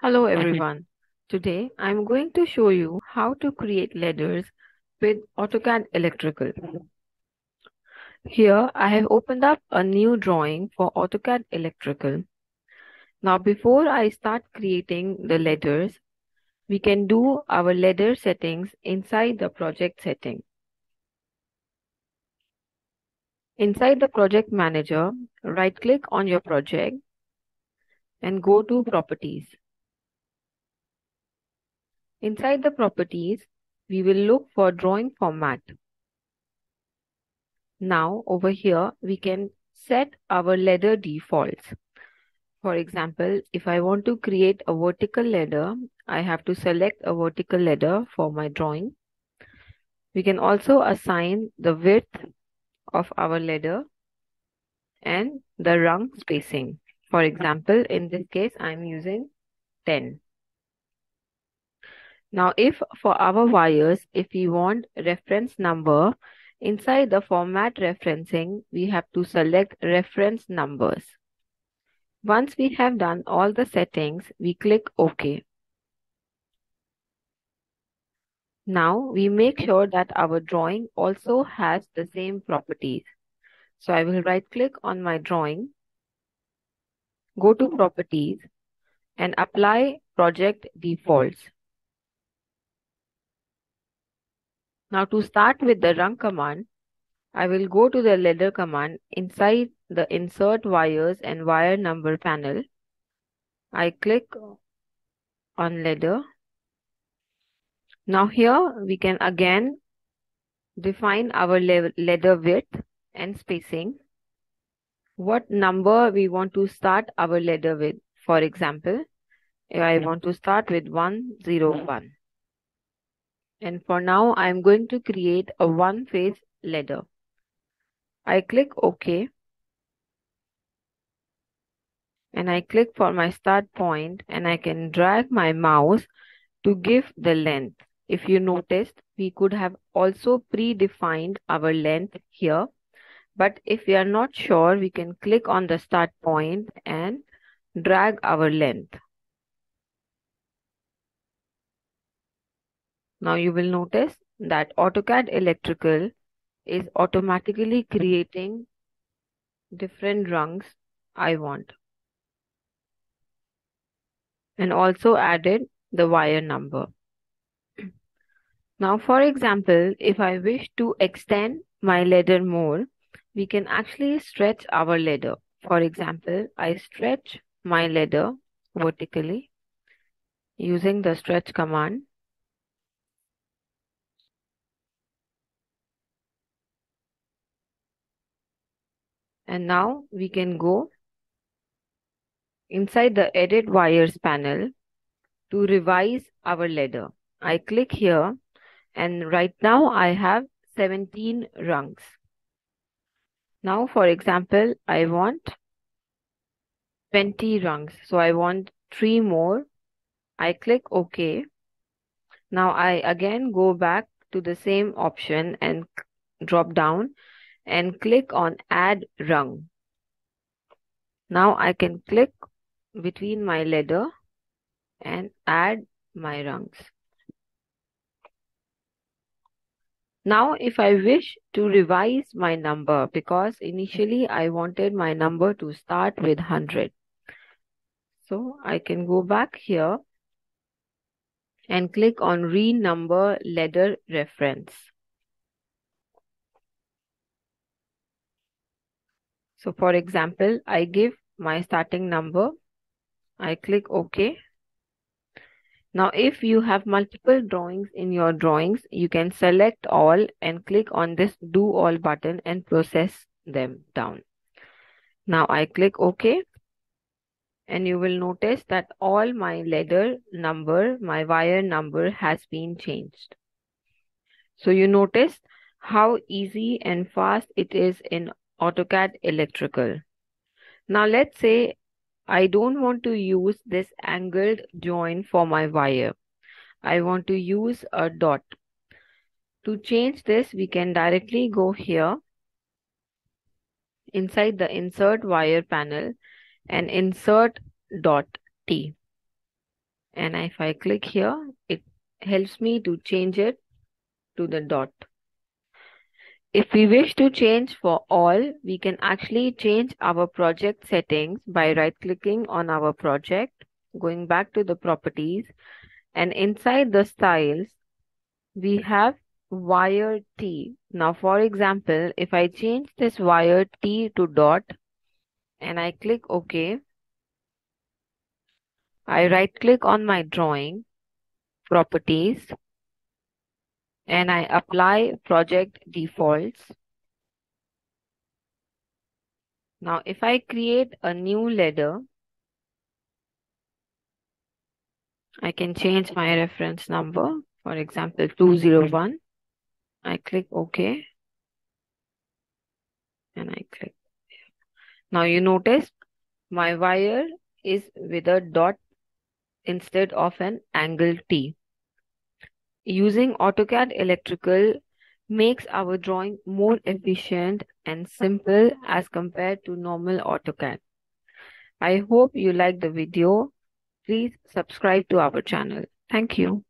Hello everyone. Today I'm going to show you how to create ladders with AutoCAD Electrical. Here I have opened up a new drawing for AutoCAD Electrical. Now before I start creating the ladders, we can do our ladder settings inside the project setting. Inside the project manager, right click on your project and go to properties. Inside the properties, we will look for drawing format. Now over here, we can set our ladder defaults. For example, if I want to create a vertical ladder, I have to select a vertical ladder for my drawing. We can also assign the width of our ladder and the rung spacing. For example, in this case, I'm using 10. Now, if for our wires, if we want reference number, inside the format referencing, we have to select reference numbers. Once we have done all the settings, we click OK. Now we make sure that our drawing also has the same properties. So I will right click on my drawing, go to properties and apply project defaults. Now to start with the run command, I will go to the ladder command inside the insert wires and wire number panel. I click on ladder. Now here we can again define our ladder width and spacing. What number we want to start our ladder with. For example, if I want to start with 101. And for now, I'm going to create a one phase ladder. I click OK. And I click for my start point and I can drag my mouse to give the length. If you noticed, we could have also predefined our length here. But if we are not sure, we can click on the start point and drag our length. Now you will notice that AutoCAD Electrical is automatically creating different rungs I want. And also added the wire number. Now for example, if I wish to extend my ladder more, we can actually stretch our ladder. For example, I stretch my ladder vertically using the stretch command And now we can go inside the edit wires panel to revise our ladder. I click here and right now I have 17 rungs. Now for example, I want 20 rungs. So I want three more. I click OK. Now I again go back to the same option and drop down and click on add rung. Now I can click between my ladder and add my rungs. Now if I wish to revise my number because initially I wanted my number to start with 100. So I can go back here and click on renumber ladder reference. So for example, I give my starting number. I click OK. Now, if you have multiple drawings in your drawings, you can select all and click on this do all button and process them down. Now I click OK and you will notice that all my ladder number, my wire number has been changed. So you notice how easy and fast it is in AutoCAD Electrical. Now let's say I don't want to use this angled join for my wire. I want to use a dot. To change this, we can directly go here inside the insert wire panel and insert dot T. and if I click here, it helps me to change it to the dot. If we wish to change for all, we can actually change our project settings by right clicking on our project, going back to the properties and inside the styles, we have wire T. Now, for example, if I change this wire T to dot and I click OK, I right click on my drawing, properties, and I apply project defaults. Now, if I create a new ladder, I can change my reference number, for example, 201. I click OK. And I click. Now you notice my wire is with a dot instead of an angle T. Using AutoCAD Electrical makes our drawing more efficient and simple as compared to normal AutoCAD. I hope you liked the video. Please subscribe to our channel. Thank you.